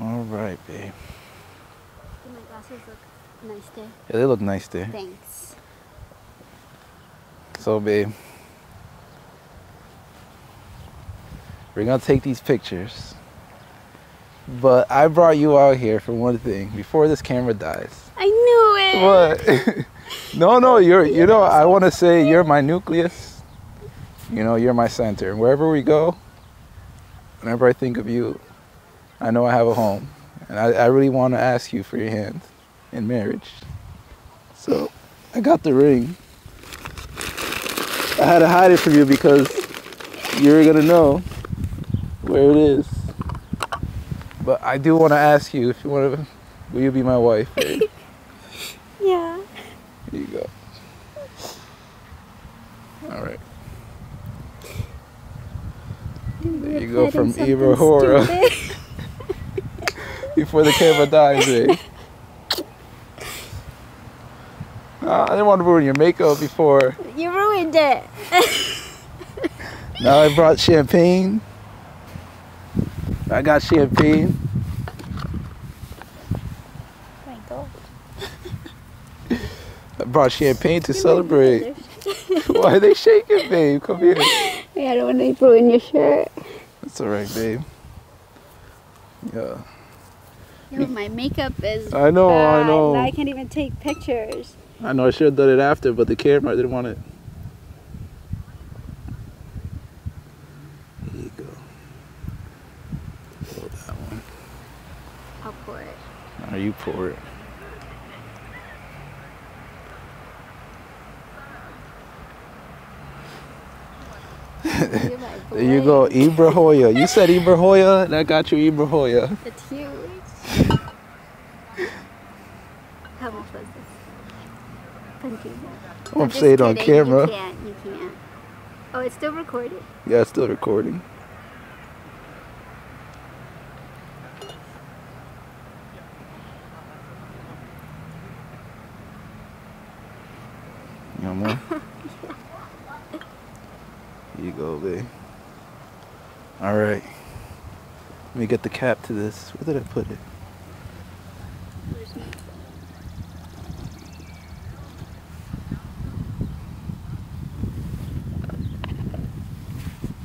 All right, babe. Do my glasses look nice there? Yeah, they look nice there. Thanks. So, babe, we're gonna take these pictures. But I brought you out here for one thing. Before this camera dies. I knew it. What? no, no, you're. You know, I want to say you're my nucleus. You know, you're my center. Wherever we go, whenever I think of you, I know I have a home, and I, I really want to ask you for your hand in marriage. So, I got the ring. I had to hide it from you because you're gonna know where it is. But I do want to ask you if you want to, will you be my wife? babe? Yeah. Here you go. All right. There you go from Eva Hora before the camera dies, eh? Ah, I didn't want to ruin your makeup before. You ruined it. Now I brought champagne. I got champagne. Michael. I brought champagne to celebrate. Why are they shaking, babe? Come here. Yeah, I don't want to ruin your shirt. That's all right, babe. Yeah. Yo, my makeup is I know, I know. I can't even take pictures. I know I should have done it after, but the camera I didn't want it. Here you go. Hold that one. I'll pour it. Now you pour it. There you go, boy. Ibra Hoya. You said Ibra Hoya, and I got you Ibra Hoya. It's huge. How much was this? Thank you. I won't say it on kidding. camera. You can't. You can't. Oh, it's still recording? Yeah, it's still recording. You want more? Here you go, babe. All right. Let me get the cap to this. Where did I put it?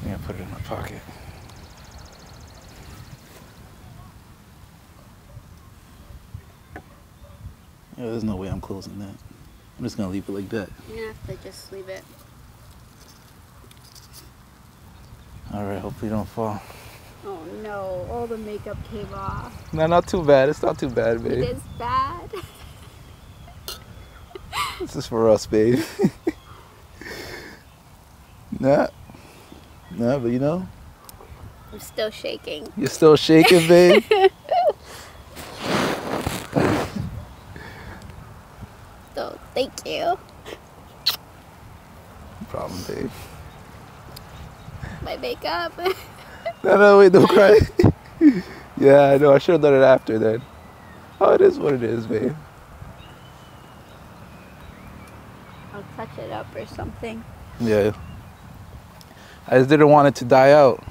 Gonna put it in my pocket. Yeah, there's no way I'm closing that. I'm just gonna leave it like that. Gonna have to just leave it. All right, hopefully it don't fall. Oh no, all the makeup came off. No, not too bad. It's not too bad, It babe. is bad. This is for us, babe. nah, nah, but you know, I'm still shaking. you're still shaking, babe. So thank you. No problem, babe. My makeup. No, no, wait, don't cry. yeah, I know. I should have done it after then. Oh, it is what it is, babe. I'll touch it up or something. Yeah. I just didn't want it to die out.